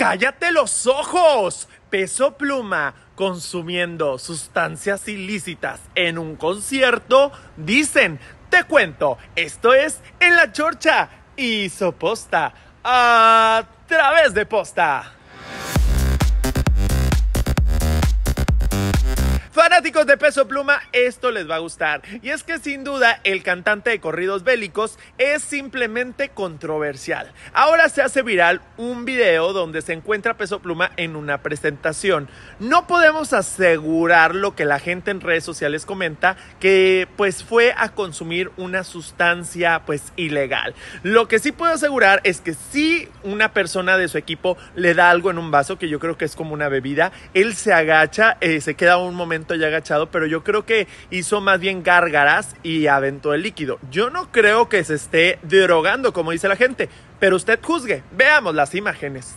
¡Cállate los ojos! Peso Pluma consumiendo sustancias ilícitas en un concierto, dicen, te cuento, esto es En la Chorcha y Soposta a través de posta. De Peso Pluma, esto les va a gustar. Y es que sin duda el cantante de corridos bélicos es simplemente controversial. Ahora se hace viral un video donde se encuentra Peso Pluma en una presentación. No podemos asegurar lo que la gente en redes sociales comenta, que pues fue a consumir una sustancia pues ilegal. Lo que sí puedo asegurar es que si una persona de su equipo le da algo en un vaso, que yo creo que es como una bebida, él se agacha, eh, se queda un momento ya agachado, pero yo creo que hizo más bien gárgaras y aventó el líquido. Yo no creo que se esté drogando, como dice la gente, pero usted juzgue. Veamos las imágenes.